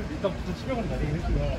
부탁부터 치명을 나게 해주면 아